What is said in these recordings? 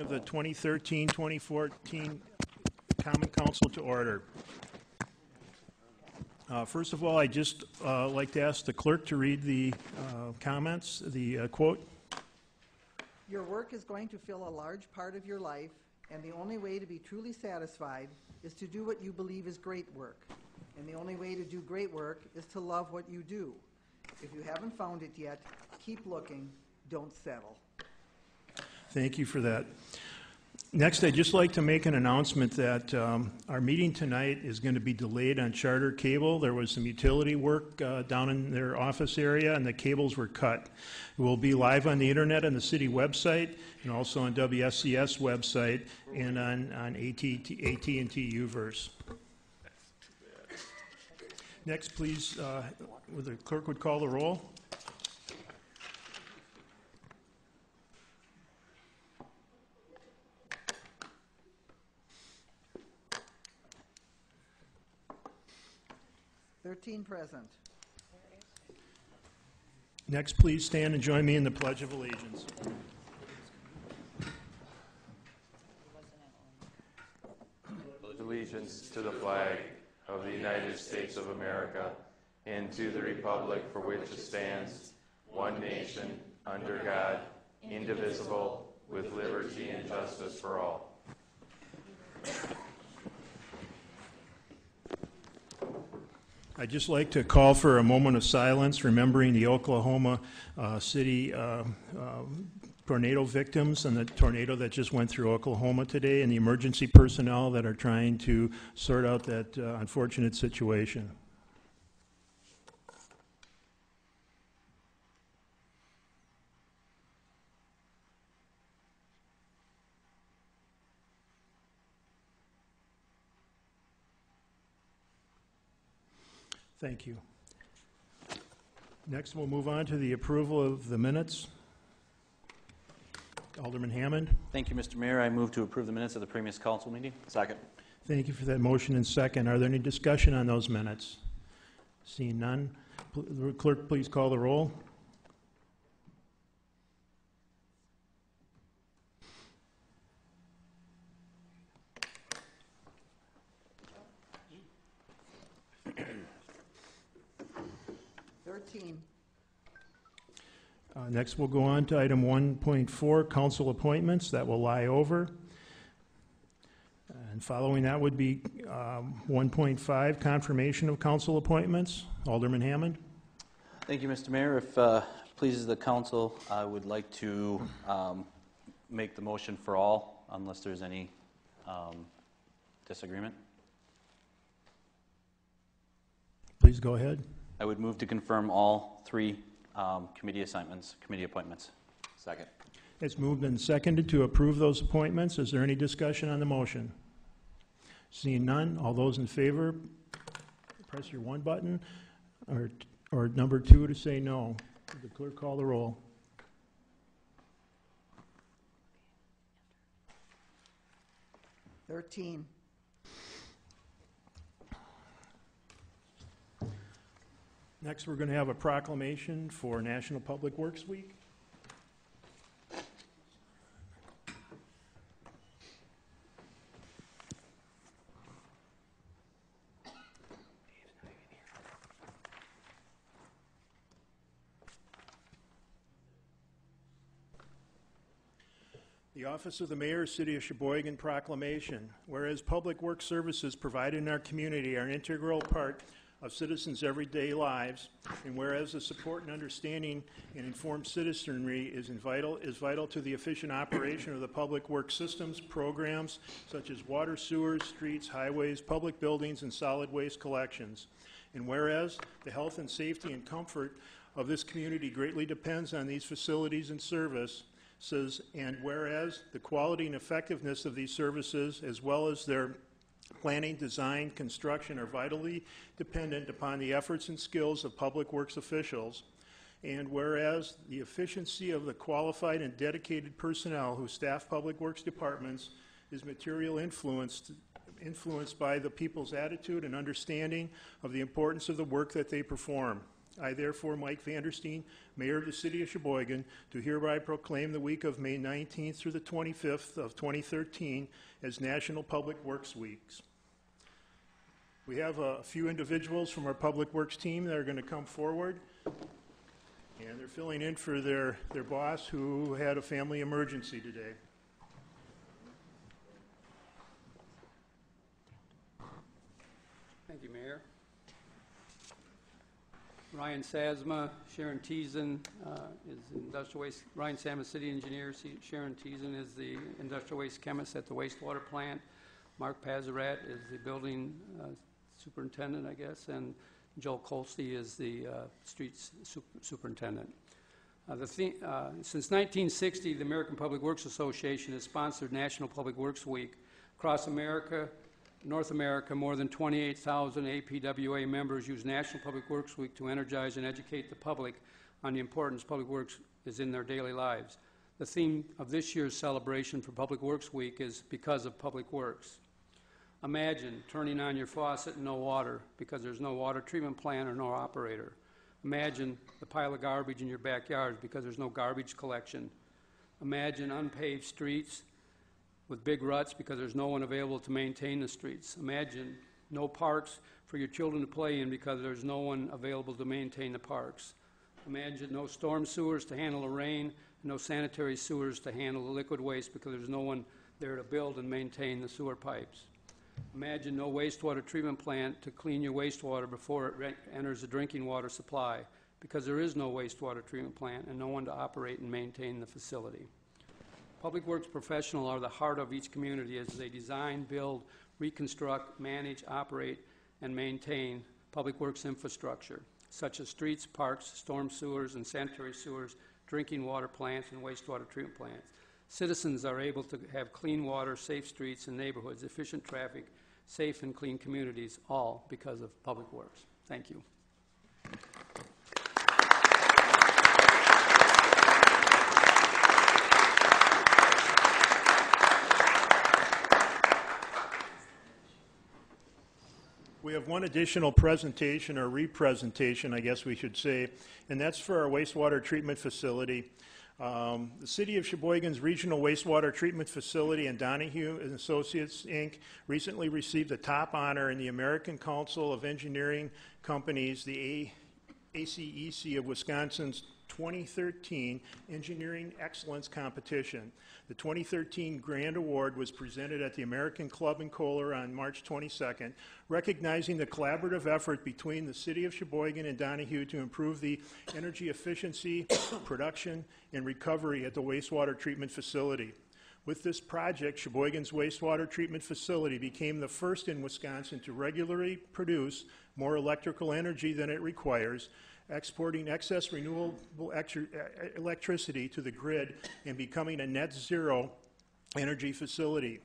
of the 2013-2014 Common Council to order. Uh, First of all, I'd just uh, like to ask the clerk to read the uh, comments, the uh, quote. Your work is going to fill a large part of your life, and the only way to be truly satisfied is to do what you believe is great work. And the only way to do great work is to love what you do. If you haven't found it yet, keep looking, don't settle. Thank you for that. Next, I'd just like to make an announcement that um, our meeting tonight is going to be delayed on Charter Cable. There was some utility work uh, down in their office area, and the cables were cut. It will be live on the internet on the city website, and also on WSCS website, and on, on AT&T AT&T UVerse. Next, please, uh, the clerk would call the roll? Thirteen present. Next, please stand and join me in the Pledge of Allegiance. allegiance to the flag of the United States of America and to the republic for which it stands, one nation, under God, indivisible, with liberty and justice for all. I'd just like to call for a moment of silence, remembering the Oklahoma uh, City uh, uh, tornado victims and the tornado that just went through Oklahoma today, and the emergency personnel that are trying to sort out that uh, unfortunate situation. Thank you. Next, we'll move on to the approval of the minutes. Alderman Hammond, Thank you, Mr. Mayor. I move to approve the minutes of the previous council meeting. Second. thank you for that motion and second. Are there any discussion on those minutes? Seeing none, clerk, please call the roll. Thirteen. Uh, Next, we'll go on to item 1.4, council appointments. That will lie over. And following that would be um, 1.5, confirmation of council appointments. Alderman Hammond? Thank you, Mr. Mayor. If uh, pleases the council, I would like to um, make the motion for all unless there's any um, disagreement. Please go ahead. I would move to confirm all three um, committee assignments, committee appointments. Second. It's moved and seconded to approve those appointments. Is there any discussion on the motion? Seeing none, all those in favor, press your one button, or, or number two to say no. Would The clerk call the roll. Thirteen. Next, we're going to have a proclamation for National Public Works Week. The Office of the Mayor, City of Sheboygan Proclamation. Whereas public work services provided in our community are an integral part of citizens' everyday lives, and whereas the support and understanding and informed citizenry is vital, is vital to the efficient operation of the public work systems, programs such as water, sewers, streets, highways, public buildings, and solid waste collections. And whereas the health and safety and comfort of this community greatly depends on these facilities and service, and whereas the quality and effectiveness of these services, as well as their planning, design, construction are vitally dependent upon the efforts and skills of public works officials. And whereas the efficiency of the qualified and dedicated personnel who staff public works departments is material influenced, influenced by the people's attitude and understanding of the importance of the work that they perform. I therefore, Mike Vandersteen, Mayor of the City of Sheboygan, do hereby proclaim the week of May 19th through the 25th of 2013 as National Public Works Weeks. We have a few individuals from our Public Works team that are going to come forward, and they're filling in for their, their boss who had a family emergency today. Thank you, Mayor. Ryan Sazama, Sharon Teason uh, is industrial waste, Ryan Sazama, city engineer, Sharon Teason is the industrial waste chemist at the wastewater plant, Mark Pazarat is the building uh, superintendent, I guess, and Joel Colsey is the uh, streets sup- superintendent. Uh, the the- uh, Since 1960, the American Public Works Association has sponsored National Public Works Week across America, North America, more than 28,000 APWA members use National Public Works Week to energize and educate the public on the importance public works is in their daily lives. The theme of this year's celebration for Public Works Week is Because of Public Works. Imagine turning on your faucet and no water because there's no water treatment plant or no operator. Imagine the pile of garbage in your backyard because there's no garbage collection. Imagine unpaved streets with big ruts because there's no one available to maintain the streets. Imagine no parks for your children to play in because there's no one available to maintain the parks. Imagine no storm sewers to handle the rain, no sanitary sewers to handle the liquid waste because there's no one there to build and maintain the sewer pipes. Imagine no wastewater treatment plant to clean your wastewater before it re- enters the drinking water supply because there is no wastewater treatment plant and no one to operate and maintain the facility. Public Works professionals are the heart of each community as they design, build, reconstruct, manage, operate, and maintain public works infrastructure, such as streets, parks, storm sewers, and sanitary sewers, drinking water plants, and wastewater treatment plants. Citizens are able to have clean water, safe streets and neighborhoods, efficient traffic, safe and clean communities, all because of Public Works. Thank you. We have one additional presentation, or representation, I guess we should say, and that's for our wastewater treatment facility. Um, The City of Sheboygan's Regional Wastewater Treatment Facility and Donohue and Associates, Inc. recently received the top honor in the American Council of Engineering Companies, the A- ACEC of Wisconsin's 2013 Engineering Excellence Competition. The 2013 Grand Award was presented at the American Club in Kohler on March 22nd, recognizing the collaborative effort between the City of Sheboygan and Donohue to improve the energy efficiency, production, and recovery at the wastewater treatment facility. With this project, Sheboygan's wastewater treatment facility became the first in Wisconsin to regularly produce more electrical energy than it requires, exporting excess renewable electricity to the grid and becoming a net zero energy facility.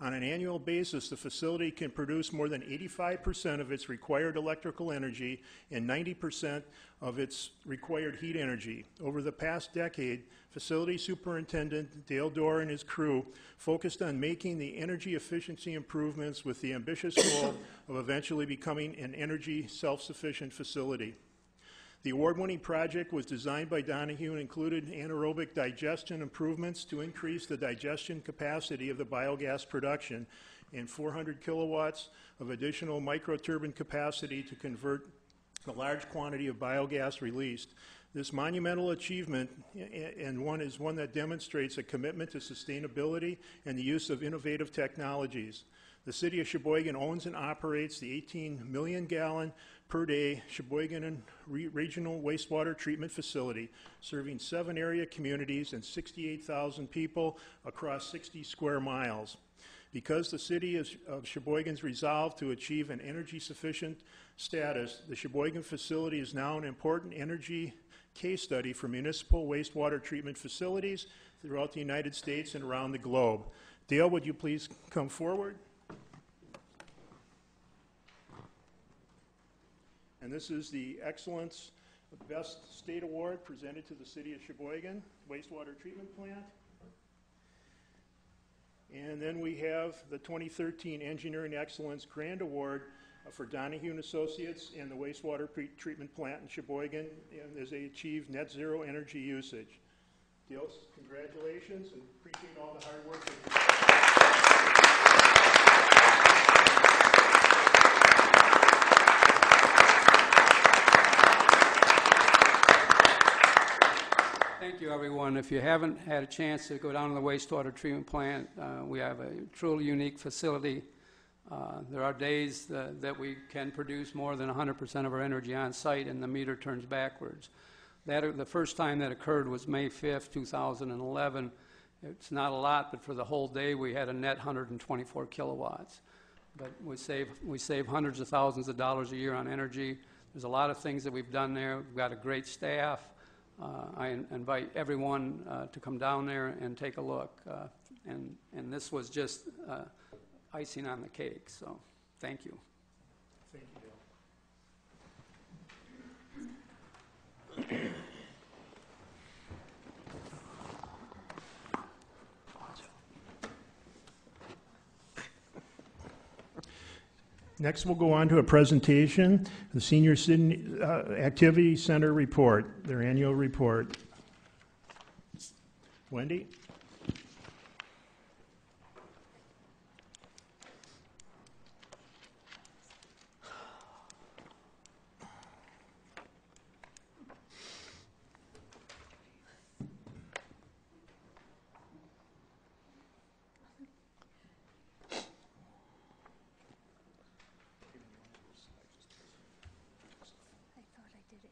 On an annual basis, the facility can produce more than 85% of its required electrical energy and 90% of its required heat energy. Over the past decade, Facility Superintendent Dale Doerr and his crew focused on making the energy efficiency improvements with the ambitious goal of eventually becoming an energy self-sufficient facility. The award-winning project was designed by Donohue and included anaerobic digestion improvements to increase the digestion capacity of the biogas production and 400 kilowatts of additional microturbine capacity to convert the large quantity of biogas released. This monumental achievement and one is one that demonstrates a commitment to sustainability and the use of innovative technologies. The city of Sheboygan owns and operates the 18 million gallon per day Sheboygan Re- Regional Wastewater Treatment Facility, serving seven area communities and 68,000 people across 60 square miles. Because the city is- of Sheboygan's resolved to achieve an energy sufficient status, the Sheboygan facility is now an important energy case study for municipal wastewater treatment facilities throughout the United States and around the globe. Dale, would you please come forward? And this is the Excellence Best State Award presented to the City of Sheboygan wastewater treatment plant. And then we have the 2013 Engineering Excellence Grand Award for Donohue and Associates and the wastewater treatment plant in Sheboygan as they achieve net zero energy usage. Dios, congratulations and appreciate all the hard work. Thank you, everyone. If you haven't had a chance to go down to the wastewater treatment plant, uh, we have a truly unique facility. Uh, There are days uh, that we can produce more than 100% of our energy on site, and the meter turns backwards. That, the first time that occurred was May 5th, 2011. It's not a lot, but for the whole day, we had a net 124 kilowatts. But we save, we save hundreds of thousands of dollars a year on energy. There's a lot of things that we've done there. We've got a great staff. Uh, I in- invite everyone uh, to come down there and take a look. Uh, And, and this was just icing on the cake, so thank you. Thank you, Next, we'll go on to a presentation, the Senior Sydney uh, Activity Center report, their annual report. Wendy? I thought I did it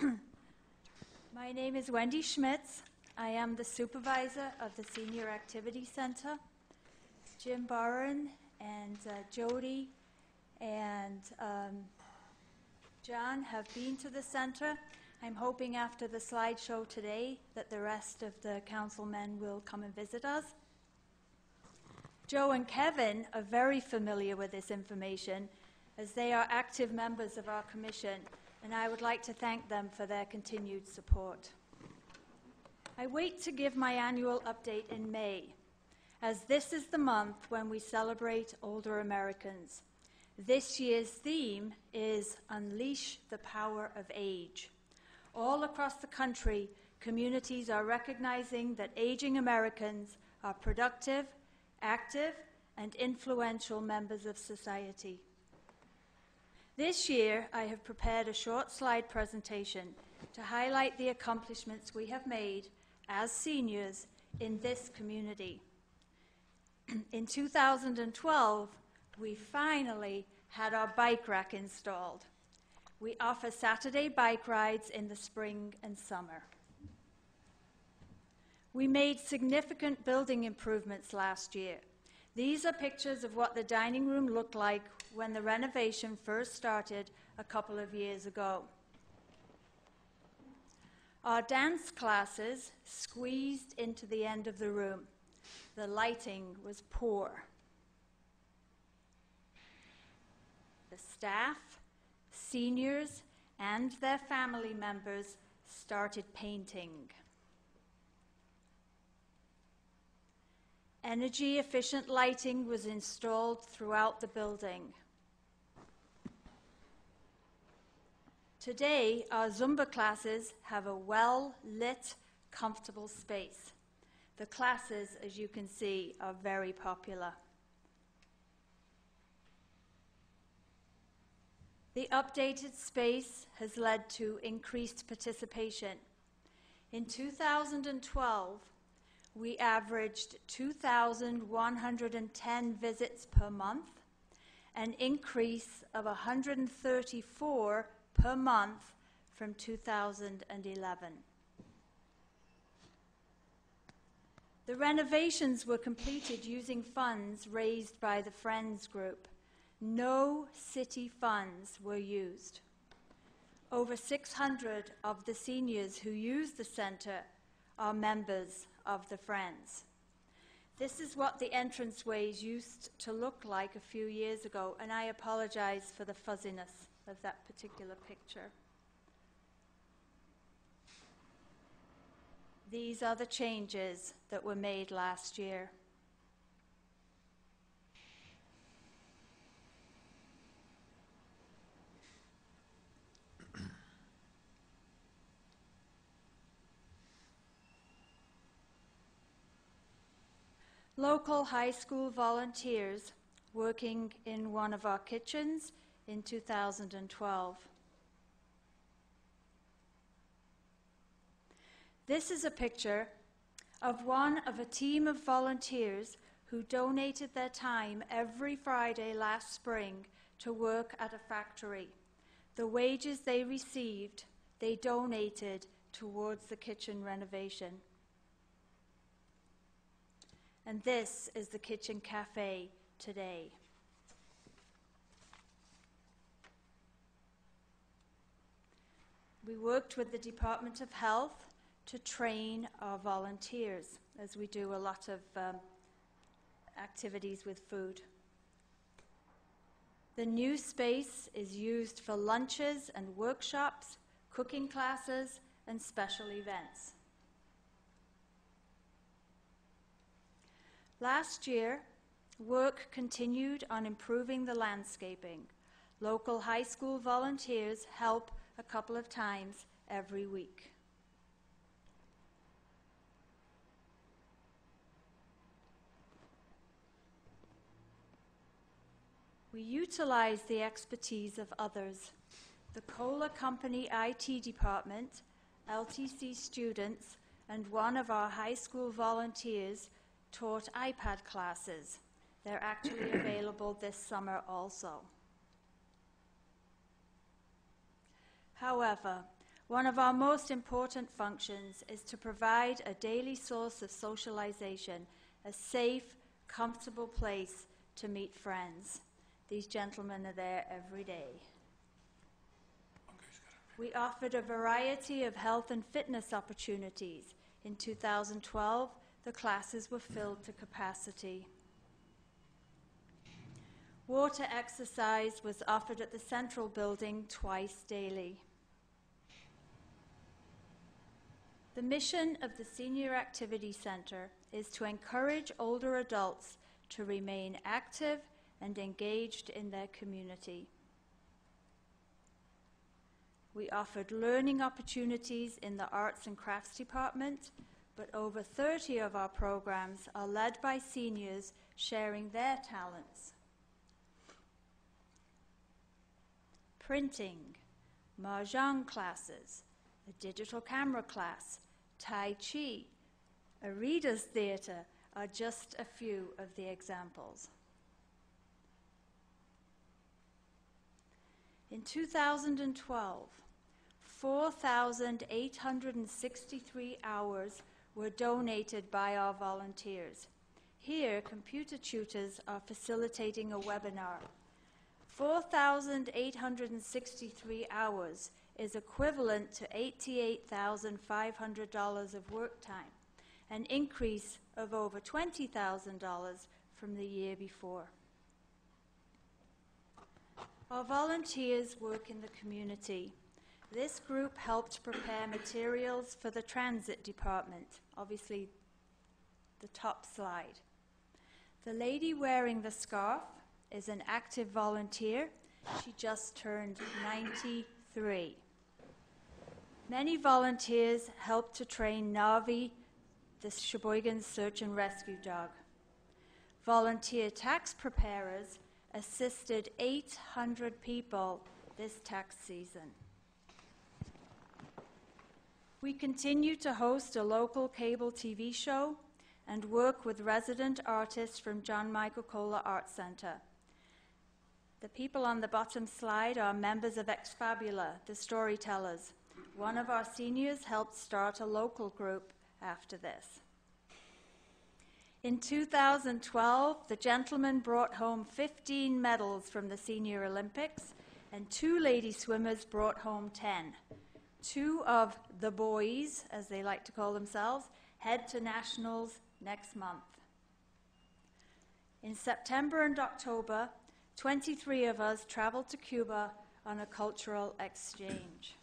here. My name is Wendy Schmitz. I am the supervisor of the Senior Activity Center. Jim Barron and uh, Jody and um, John have been to the center. I'm hoping after the slideshow today that the rest of the councilmen will come and visit us. Joe and Kevin are very familiar with this information as they are active members of our commission, and I would like to thank them for their continued support. I wait to give my annual update in May, as this is the month when we celebrate older Americans. This year's theme is Unleash the Power of Age. All across the country, communities are recognizing that aging Americans are productive, active, and influential members of society. This year, I have prepared a short slide presentation to highlight the accomplishments we have made as seniors in this community. in 2012, we finally had our bike rack installed. We offer Saturday bike rides in the spring and summer. We made significant building improvements last year. These are pictures of what the dining room looked like when the renovation first started a couple of years ago. Our dance classes squeezed into the end of the room. The lighting was poor. The staff, seniors, and their family members started painting. Energy efficient lighting was installed throughout the building. Today, our Zumba classes have a well lit, comfortable space. The classes, as you can see, are very popular. The updated space has led to increased participation. In 2012, we averaged 2,110 visits per month, an increase of 134 per month from 2011. The renovations were completed using funds raised by the Friends Group. No city funds were used. Over 600 of the seniors who use the center are members of the Friends. This is what the entranceways used to look like a few years ago, and I apologize for the fuzziness of that particular picture. These are the changes that were made last year. Local high school volunteers working in one of our kitchens in 2012. This is a picture of one of a team of volunteers who donated their time every Friday last spring to work at a factory. The wages they received, they donated towards the kitchen renovation. And this is the kitchen cafe today. We worked with the Department of Health to train our volunteers as we do a lot of um, activities with food. The new space is used for lunches and workshops, cooking classes, and special events. Last year, work continued on improving the landscaping. Local high school volunteers help a couple of times every week. We utilize the expertise of others. The Kohler Company IT department, LTC students, and one of our high school volunteers taught iPad classes. They're actually available this summer also. However, one of our most important functions is to provide a daily source of socialization, a safe, comfortable place to meet friends. These gentlemen are there every day. We offered a variety of health and fitness opportunities. In 2012, the classes were filled to capacity. Water exercise was offered at the central building twice daily. The mission of the Senior Activity Center is to encourage older adults to remain active and engaged in their community. We offered learning opportunities in the Arts and Crafts Department, but over 30 of our programs are led by seniors sharing their talents. Printing, Mahjong classes, a digital camera class, Tai Chi, a reader's theatre are just a few of the examples. In 2012, 4,863 hours were donated by our volunteers. Here, computer tutors are facilitating a webinar. 4,863 hours is equivalent to $88,500 of work time, an increase of over $20,000 from the year before. Our volunteers work in the community. This group helped prepare materials for the transit department, obviously, the top slide. The lady wearing the scarf is an active volunteer. She just turned 93. Many volunteers helped to train Navi, the Sheboygan search and rescue dog. Volunteer tax preparers assisted 800 people this tax season. We continue to host a local cable TV show and work with resident artists from John Michael Kohler Art Center. The people on the bottom slide are members of Ex Fabula, the storytellers. One of our seniors helped start a local group after this. In 2012, the gentlemen brought home 15 medals from the Senior Olympics, and two lady swimmers brought home 10. Two of the boys, as they like to call themselves, head to nationals next month. In September and October, 23 of us traveled to Cuba on a cultural exchange.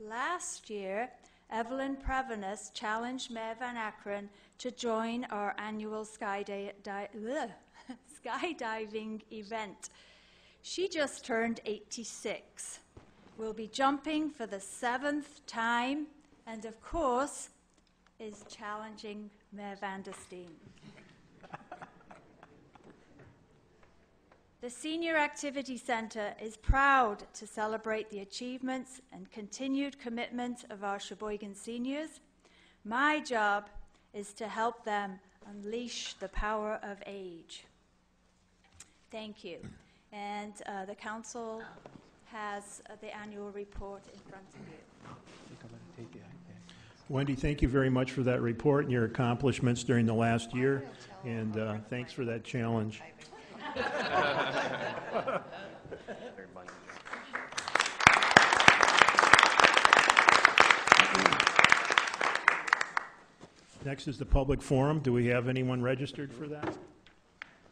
Last year, Evelyn Pravenis challenged Mayor Van Akron to join our annual skydiving event. She just turned 86. Will be jumping for the seventh time, and of course, is challenging Mayor Vandersteen. The Senior Activity Centre is proud to celebrate the achievements and continued commitment of our Sheboygan seniors. My job is to help them unleash the power of age. Thank you. And uh, the council has uh, the annual report in front of you. Wendy, thank you very much for that report and your accomplishments during the last year, and uh, thanks for that challenge. Next is the public forum. Do we have anyone registered for that?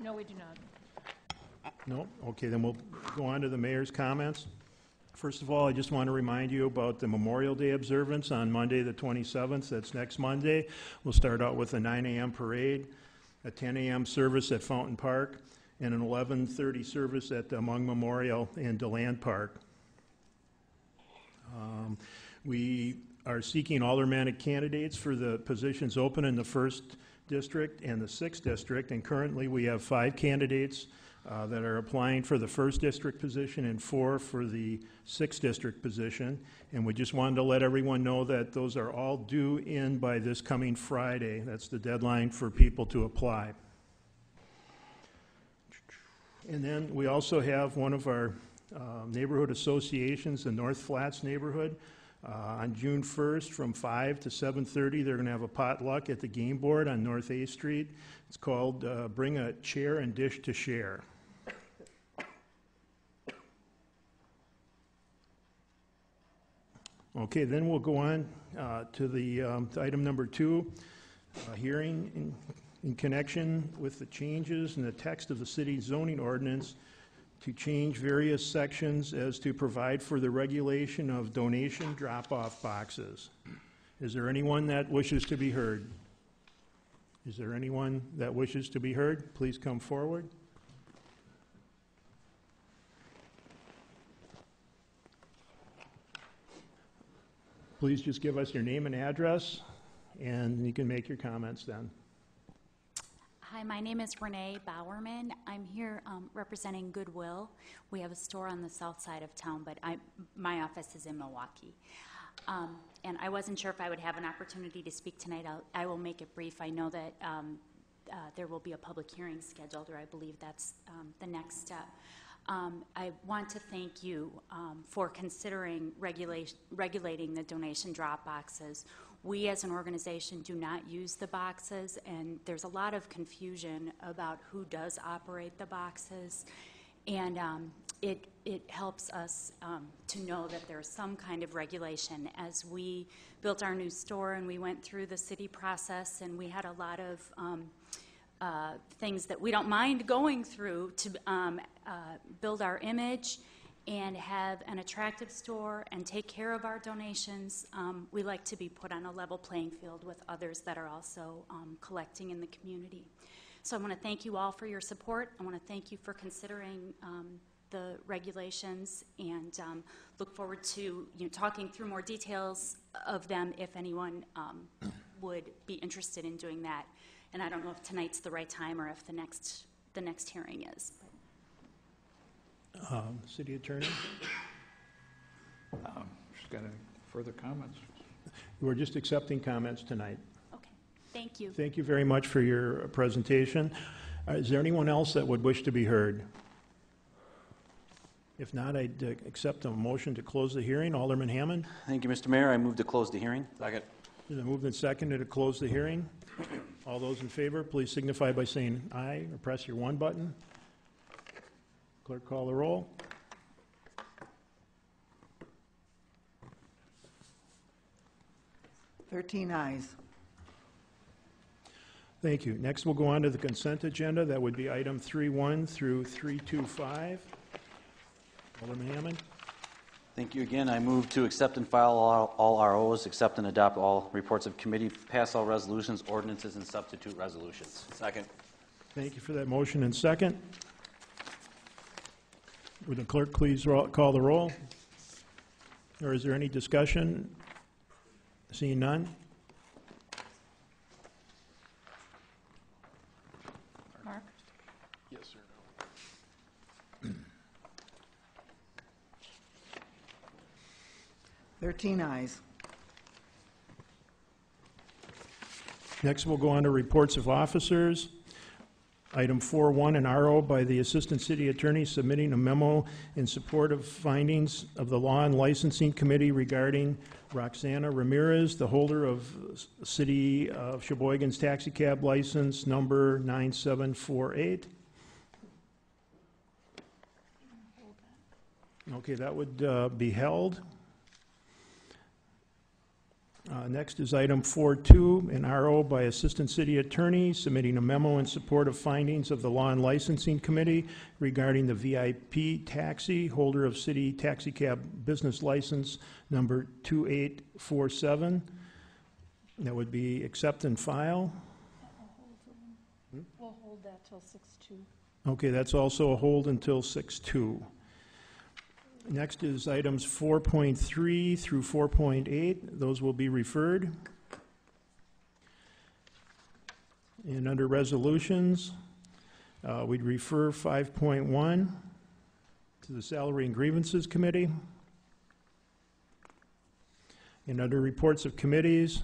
No, we do not. No? Okay, then we'll go on to the mayor's comments. First of all, I just want to remind you about the Memorial Day observance on Monday, the 27th. That's next Monday. We'll start out with a 9 a.m. parade, a 10 a.m. service at Fountain Park, and an 11:30 service at the Hmong Memorial in Deland Park. Um, We are seeking aldermanic candidates for the positions open in the first district and the sixth district, and currently we have five candidates uh, that are applying for the first district position and four for the sixth district position. And we just wanted to let everyone know that those are all due in by this coming Friday. That's the deadline for people to apply. And then we also have one of our uh, neighborhood associations, the North Flats neighborhood. Uh, On June 1st, from 5 to 7:30, they're going to have a potluck at the game board on North A Street. It's called uh, Bring a Chair and Dish to Share. Okay, then we'll go on uh, to the, um, to item number two, a hearing in- in connection with the changes in the text of the city zoning ordinance to change various sections as to provide for the regulation of donation drop-off boxes. Is there anyone that wishes to be heard? Is there anyone that wishes to be heard? Please come forward. Please just give us your name and address, and you can make your comments then. Hi, my name is Renee Bowerman. I'm here um, representing Goodwill. We have a store on the south side of town, but I, my office is in Milwaukee. Um, and I wasn't sure if I would have an opportunity to speak tonight. I'll, I will make it brief. I know that um, uh, there will be a public hearing scheduled, or I believe that's um, the next step. Um, I want to thank you um, for considering regulating the donation drop boxes. We, as an organization, do not use the boxes, and there's a lot of confusion about who does operate the boxes. And um, it, it helps us um, to know that there's some kind of regulation. As we built our new store and we went through the city process, and we had a lot of um, uh, things that we don't mind going through to um, uh, build our image and have an attractive store and take care of our donations. Um, we like to be put on a level playing field with others that are also um, collecting in the community. So I want to thank you all for your support. I want to thank you for considering um, the regulations and um, look forward to you know, talking through more details of them if anyone um, would be interested in doing that. And I don't know if tonight's the right time or if the next, the next hearing is. Um, City Attorney? She's got any further comments? We're just accepting comments tonight. Okay, thank you. Thank you very much for your uh, presentation. Uh, Is there anyone else that would wish to be heard? If not, I'd uh, accept a motion to close the hearing. Alderman Hammond? Thank you, Mr. Mayor. I move to close the hearing. Second. Is it moved and seconded to close the hearing? All those in favor, please signify by saying aye or press your one button. Clerk call the roll. Thirteen ayes. Thank you. Next, we'll go on to the consent agenda. That would be item 3.1 through 3.25. Alderman Hammond? Thank you again. I move to accept and file all all ROs, accept and adopt all reports of committee, pass all resolutions, ordinances, and substitute resolutions. Second. Thank you for that motion and second. Would the clerk please call the roll? Or is there any discussion? Seeing none? Mark? Yes, sir. Thirteen ayes. Next, we'll go on to reports of officers. Item 4-1, an RO by the Assistant City Attorney submitting a memo in support of findings of the Law and Licensing Committee regarding Roxana Ramirez, the holder of City of Sheboygan's taxi cab license number 9748. Okay, that would uh, be held. Uh, Next is item 4.2, an RO by Assistant City Attorney submitting a memo in support of findings of the Law and Licensing Committee regarding the VIP taxi, holder of city taxi cab business license number 2847. That would be accept and file. We'll hold that till six-two. Okay, that's also a hold until 6.2. Next is items 4.3 through 4.8. Those will be referred. And under resolutions, uh, we'd refer 5.1 to the Salary and Grievances Committee. And under reports of committees,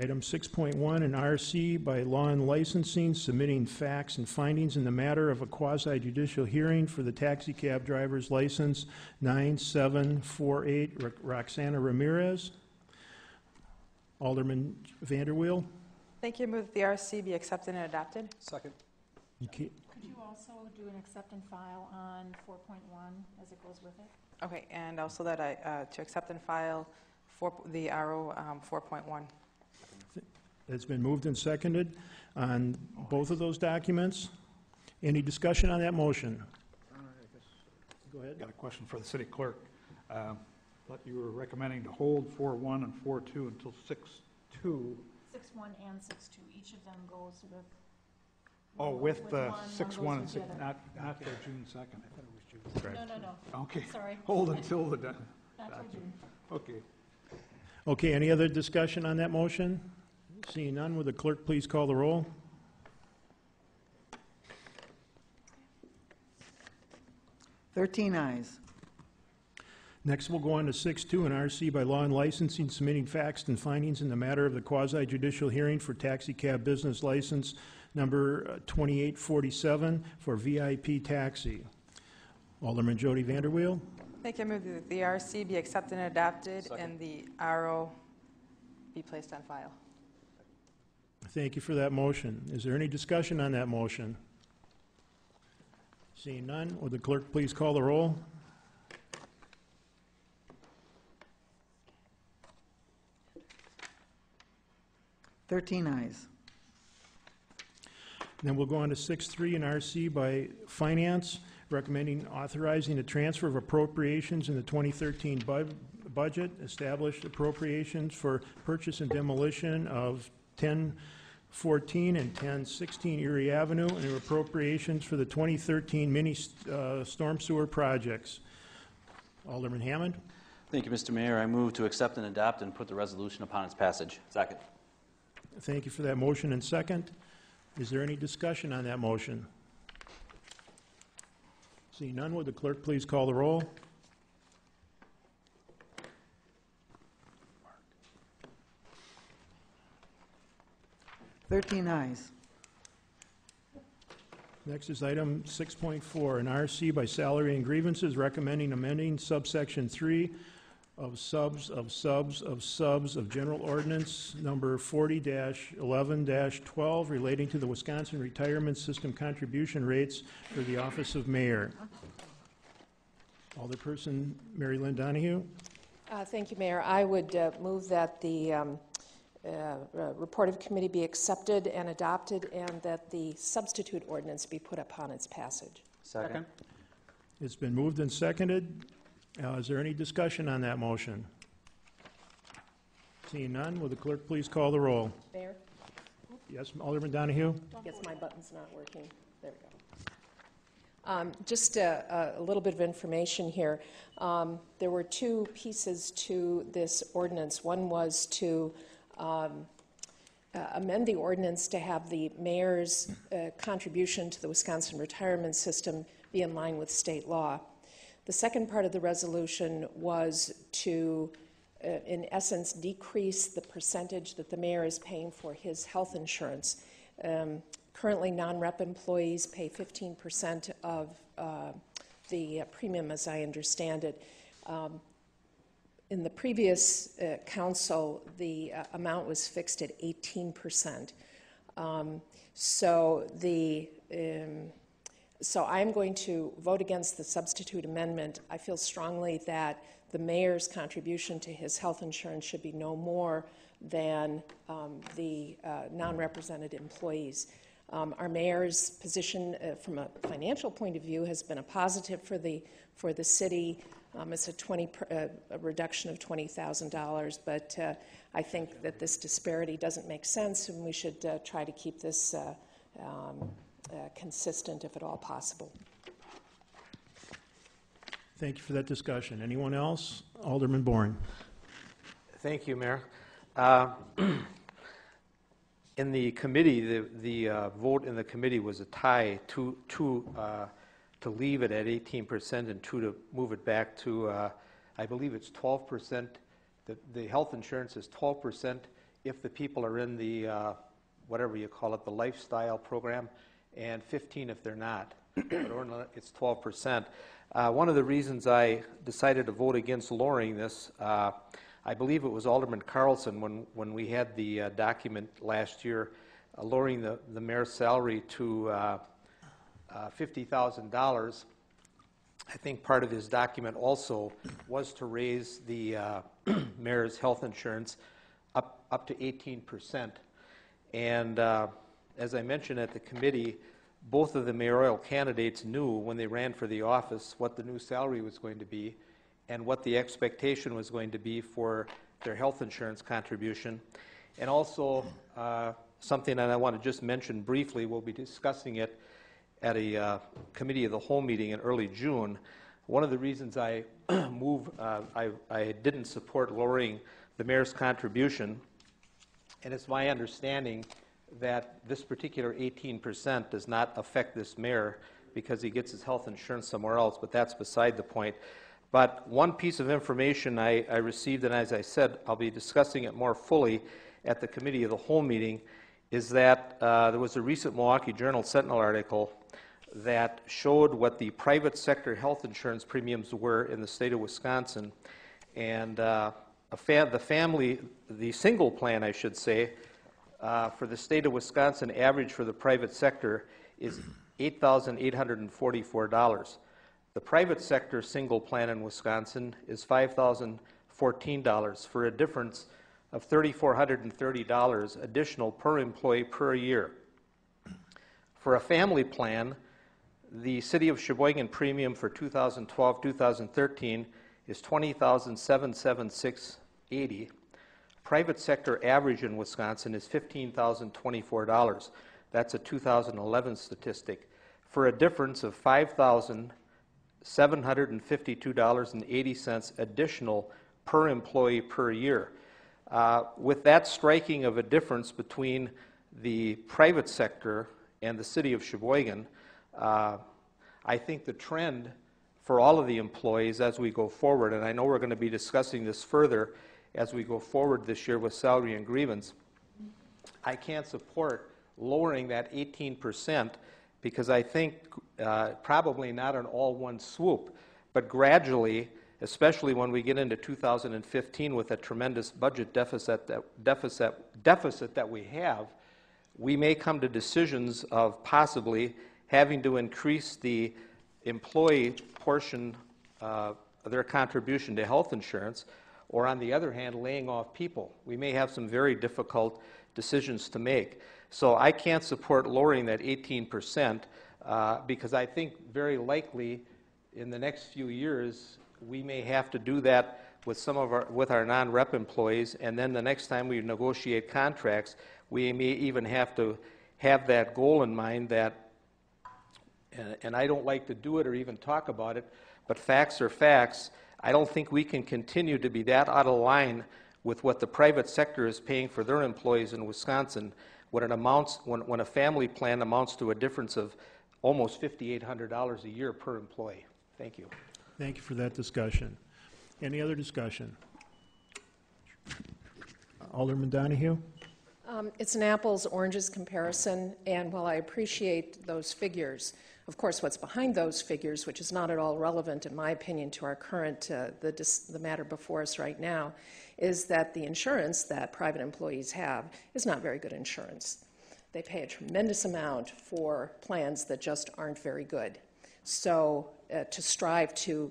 Item 6.1, an RC by Law and Licensing submitting facts and findings in the matter of a quasi-judicial hearing for the taxi cab driver's license 9748 Ro- Roxana Ramirez. Alderman Vanderweel. Thank you. Move that the RC be accepted and adopted. Second. You ca- Could you also do an accept and file on four point one as it goes with it? Okay, and also that I, uh, to accept and file for the RO um, 4.1. It's been moved and seconded on both of those documents. Any discussion on that motion? Go ahead. Got a question for the city clerk. Uh, Thought you were recommending to hold 4-1 and 4-2 until 6-2. Six-one and six-two, each of them goes with. Oh, with With the one, one 6-1 goes and 6, together. not, not till June 2nd. I thought it was June. No, no, no, Okay, sorry, hold until the, de- not till June. okay. Okay, any other discussion on that motion? Seeing none, would the clerk please call the roll? Thirteen ayes. Next, we'll go on to 6.2, an RC by Law and Licensing submitting facts and findings in the matter of the quasi-judicial hearing for taxi cab business license number uh, 2847 for VIP taxi. Alderman Jody Vanderweel. Thank you. Move that the RC be accepted and adopted and the RO be placed on file. Thank you for that motion. Is there any discussion on that motion? Seeing none, would the clerk please call the roll? Thirteen ayes. Then we'll go on to 6.3 and RC by Finance, recommending authorizing a transfer of appropriations in the 2013 bud- budget, established appropriations for purchase and demolition of 1014 and 1016 Erie Avenue, and appropriations for the 2013 mini uh, storm sewer projects. Alderman Hammond? Thank you, Mr. Mayor. I move to accept and adopt and put the resolution upon its passage. Second. Thank you for that motion and second. Is there any discussion on that motion? Seeing none, would the clerk please call the roll? Thirteen ayes. Next is item 6.4, an RC by Salary and Grievances recommending amending subsection 3 of subs of subs of subs of General Ordinance Number 40-11-12 relating to the Wisconsin Retirement System contribution rates for the office of mayor. Alderperson Mary Lynn Donahue. Uh, Thank you, Mayor. I would uh, move that the um, uh, uh, report of committee be accepted and adopted, and that the substitute ordinance be put upon its passage. Second. It's been moved and seconded. Uh, Is there any discussion on that motion? Seeing none, will the clerk please call the roll? Mayor? Yes, Alderman Donahue? Yes, my button's not working. There we go. Um, Just a, a little bit of information here. Um, There were two pieces to this ordinance. One was to um, uh, amend the ordinance to have the mayor's uh, contribution to the Wisconsin retirement system be in line with state law. The second part of the resolution was to, uh, in essence, decrease the percentage that the mayor is paying for his health insurance. Um, Currently, non-rep employees pay 15% of uh, the uh, premium, as I understand it. Um, In the previous uh, council, the uh, amount was fixed at 18%. Um, So the, um, so I'm going to vote against the substitute amendment. I feel strongly that the mayor's contribution to his health insurance should be no more than um, the uh, non-represented employees. Um, Our mayor's position, uh, from a financial point of view, has been a positive for the, for the city. Um, It's a 20, per- uh, a reduction of $20,000, but uh, I think that this disparity doesn't make sense, and we should uh, try to keep this uh, um, uh, consistent if at all possible. Thank you for that discussion. Anyone else? Alderman Bourne. Thank you, Mayor. Uh, In the committee, the, the uh, vote in the committee was a tie, two, two uh, to leave it at 18% and two to move it back to, uh, I believe it's 12%. The, the health insurance is 12% if the people are in the, uh, whatever you call it, the lifestyle program, and 15 if they're not. But It's 12%. Uh, One of the reasons I decided to vote against lowering this, uh, I believe it was Alderman Carlson when, when we had the uh, document last year, uh, lowering the, the mayor's salary to uh, uh, $50,000. I think part of his document also was to raise the uh, mayor's health insurance up, up to 18%. And uh, as I mentioned at the committee, both of the mayoral candidates knew when they ran for the office what the new salary was going to be and what the expectation was going to be for their health insurance contribution. And also, uh, something that I want to just mention briefly, we'll be discussing it at a uh, committee of the whole meeting in early June. One of the reasons I move, uh, I, I didn't support lowering the mayor's contribution, and it's my understanding that this particular 18% does not affect this mayor because he gets his health insurance somewhere else, but that's beside the point. But one piece of information I, I received, and as I said, I'll be discussing it more fully at the committee of the whole meeting, is that uh, there was a recent Milwaukee Journal Sentinel article that showed what the private sector health insurance premiums were in the state of Wisconsin. And uh, fa- the family, the single plan, I should say, uh, for the state of Wisconsin, average for the private sector is $8,844. The private sector single plan in Wisconsin is $5,014 for a difference of $3,430 additional per employee per year. For a family plan, the City of Sheboygan premium for 2012-2013 is $20,776.80. Private sector average in Wisconsin is $15,024. That's a 2011 statistic, for a difference of $5,752.80 additional per employee per year. Uh, with that striking of a difference between the private sector and the city of Sheboygan, uh, I think the trend for all of the employees as we go forward, and I know we're going to be discussing this further as we go forward this year with salary and grievance, I can't support lowering that 18% because I think uh, probably not an all one swoop, but gradually, especially when we get into 2015 with a tremendous budget deficit that, deficit, deficit that we have, we may come to decisions of possibly having to increase the employee portion uh, of their contribution to health insurance, or on the other hand, laying off people. We may have some very difficult decisions to make. So I can't support lowering that 18% uh, because I think very likely in the next few years we may have to do that with some of our, with our non-rep employees, and then the next time we negotiate contracts, we may even have to have that goal in mind that, and- I don't like to do it or even talk about it, but facts are facts. I don't think we can continue to be that out of line with what the private sector is paying for their employees in Wisconsin when it amounts, when, when a family plan amounts to a difference of almost $5,800 a year per employee. Thank you. Thank you for that discussion. Any other discussion? Alderman Donohue? Um, It's an apples oranges comparison, and while I appreciate those figures, of course, what's behind those figures, which is not at all relevant, in my opinion, to our current, uh, the dis- the matter before us right now, is that the insurance that private employees have is not very good insurance. They pay a tremendous amount for plans that just aren't very good. So uh, to strive to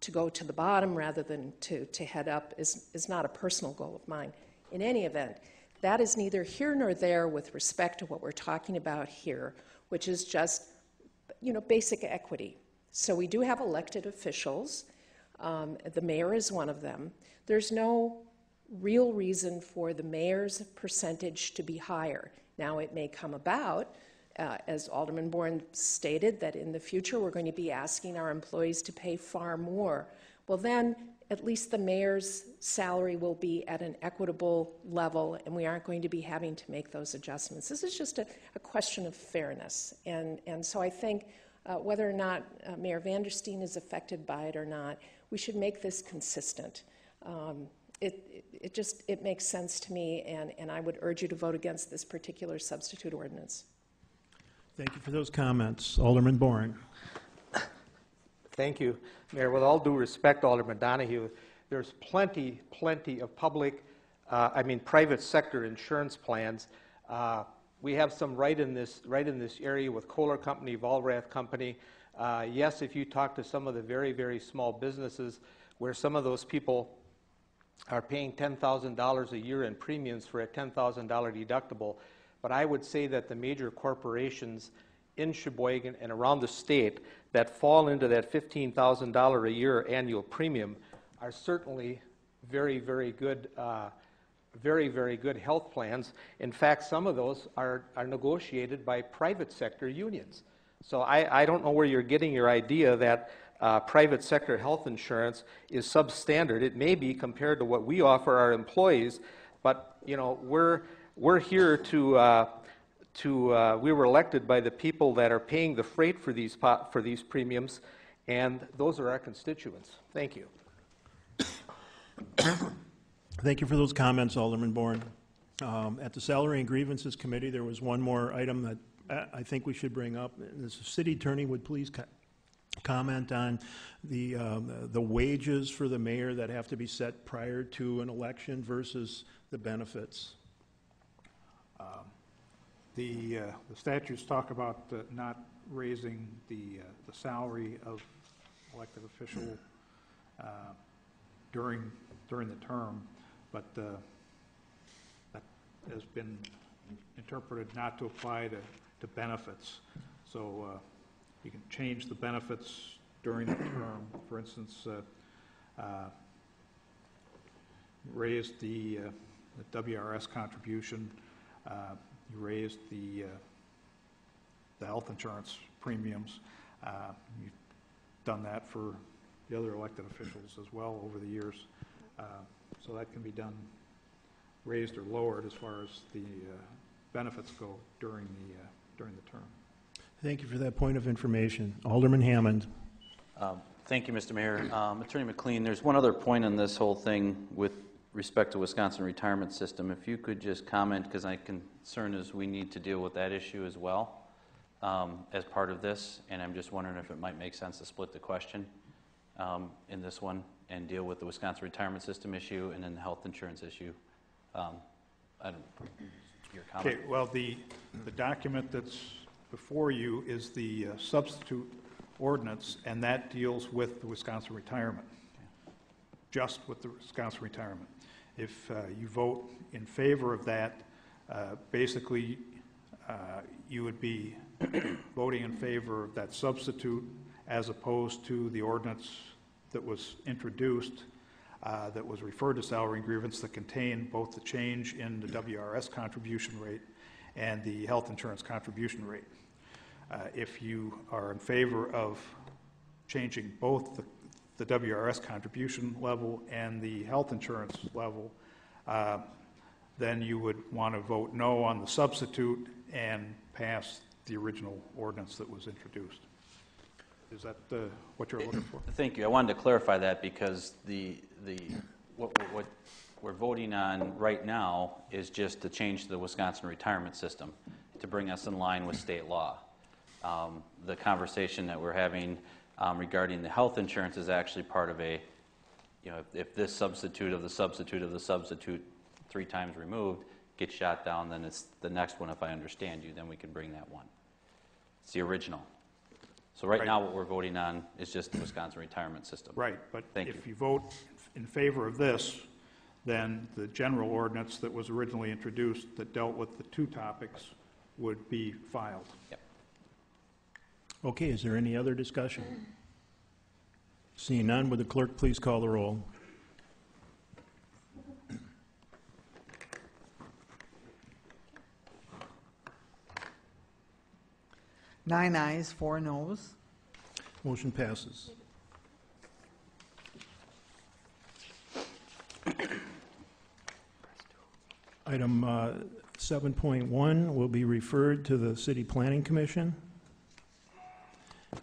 to go to the bottom rather than to, to head up is, is not a personal goal of mine. In any event, that is neither here nor there with respect to what we're talking about here, which is just, you know, basic equity. So we do have elected officials. Um, the mayor is one of them. There's no real reason for the mayor's percentage to be higher. Now, it may come about uh, as Alderman Bourne stated, that in the future we're going to be asking our employees to pay far more. Well, then at least the mayor's salary will be at an equitable level, and we aren't going to be having to make those adjustments. This is just a, a question of fairness. And, and so I think uh, whether or not uh, Mayor Vandersteen is affected by it or not, we should make this consistent. Um, it, it, just it makes sense to me, and, and I would urge you to vote against this particular substitute ordinance. Thank you for those comments. Alderman Bourne. Thank you, Mayor. With all due respect, Alderman Donohue, there's plenty, plenty of public, uh, I mean, private sector insurance plans. Uh, we have some right in this, right in this area with Kohler Company, Vollrath Company. Uh, yes, if you talk to some of the very, very small businesses where some of those people are paying $10,000 a year in premiums for a $10,000 deductible, but I would say that the major corporations in Sheboygan and around the state that fall into that $15,000 a year annual premium are certainly very, very good, uh, very, very good health plans. In fact, some of those are, are negotiated by private sector unions. So I, I don't know where you're getting your idea that uh, private sector health insurance is substandard. It may be compared to what we offer our employees, but you know we're we're here to uh, to uh, we were elected by the people that are paying the freight for these for these premiums, and those are our constituents. Thank you. Thank you for those comments, Alderman Bourne. Um, At the Salary and Grievances Committee, there was one more item that I- I think we should bring up. The city attorney would please co- comment on the, um, the wages for the mayor that have to be set prior to an election versus the benefits. The, uh, the statutes talk about uh, not raising the, uh, the salary of elected official uh, during, during the term, but uh, that has been interpreted not to apply to, to benefits. So uh, you can change the benefits during the term. For instance, raise the, the WRS contribution, you raised the, uh, the health insurance premiums. Uh, You've done that for the other elected officials as well over the years. Uh, So that can be done, raised or lowered as far as the uh, benefits go during the, uh, during the term. Thank you for that point of information. Alderman Hammond. Um, Thank you, Mr. Mayor. Um, Attorney McLean, there's one other point in this whole thing with respect to Wisconsin retirement system. If you could just comment, because my concern is we need to deal with that issue as well um, as part of this, and I'm just wondering if it might make sense to split the question um, in this one and deal with the Wisconsin retirement system issue and then the health insurance issue. Um, I don't, your comment? Okay, well, the, the document that's before you is the uh, substitute ordinance, and that deals with the Wisconsin retirement, just with the Wisconsin retirement. If uh, you vote in favor of that, uh, basically, uh, you would be voting in favor of that substitute as opposed to the ordinance that was introduced uh, that was referred to salary and grievance that contained both the change in the WRS contribution rate and the health insurance contribution rate. Uh, If you are in favor of changing both the the WRS contribution level and the health insurance level, uh, then you would want to vote no on the substitute and pass the original ordinance that was introduced. Is that uh, what you're looking for? Thank you. I wanted to clarify that because the, the, what, what we're voting on right now is just to change the Wisconsin retirement system to bring us in line with state law. Um, The conversation that we're having um, regarding the health insurance is actually part of a, you know, if- if this substitute of the substitute of the substitute three times removed gets shot down, then it's the next one, if I understand you, then we can bring that one. It's the original. So right Right. now, what we're voting on is just the Wisconsin retirement system. Right, but Thank if you. you vote in favor of this, then the general ordinance that was originally introduced that dealt with the two topics would be filed. Yep. Okay, is there any other discussion? Seeing none, would the clerk please call the roll? Nine ayes, four noes. Motion passes. Item uh, 7.1 will be referred to the City Planning Commission.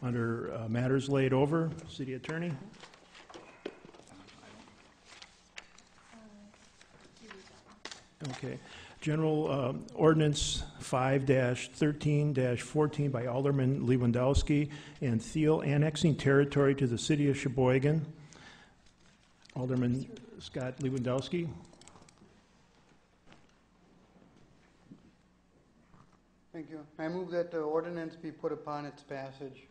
Under uh, matters laid over, City Attorney? Okay. General uh, Ordinance 5-13-14 by Alderman Lewandowski and Thiel annexing territory to the city of Sheboygan. Alderman Scott Lewandowski. Thank you. I move that the ordinance be put upon its passage.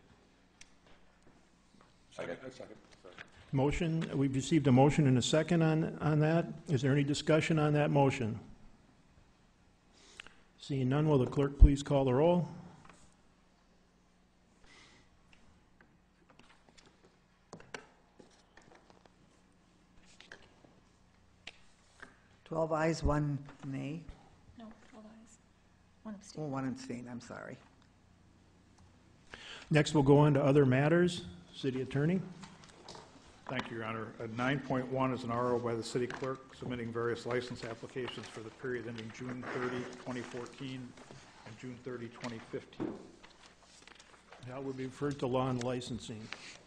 Motion, we've received a motion and a second on, on that. Is there any discussion on that motion? Seeing none, will the clerk please call the roll? Twelve ayes, one nay. No, 12 ayes. One abstain. Oh, one abstain, I'm sorry. Next, we'll go on to other matters. City Attorney? Thank you, Your Honor. Uh, 9.1 is an RO by the city clerk submitting various license applications for the period ending June 30, 2014, and June 30, 2015. That would be referred to law and licensing.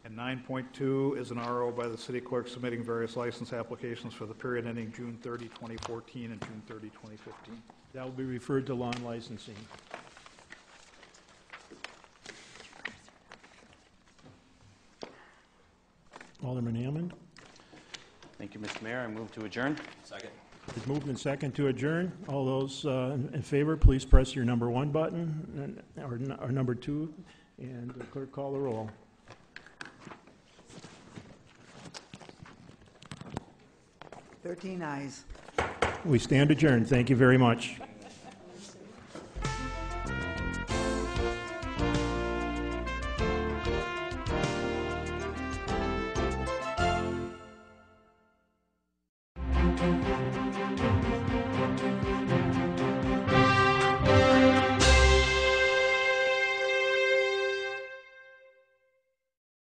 And 9.2 is an RO by the city clerk submitting various license applications for the period ending June 30, 2014, and June 30, 2015. That will be referred to law and licensing. Alderman Hammond? Thank you, Mr. Mayor. I move to adjourn. Second. It's moved and second to adjourn. All those uh, in favor, please press your number one button, and- or n- or number two, and the clerk call the roll. Thirteen ayes. We stand adjourned. Thank you very much.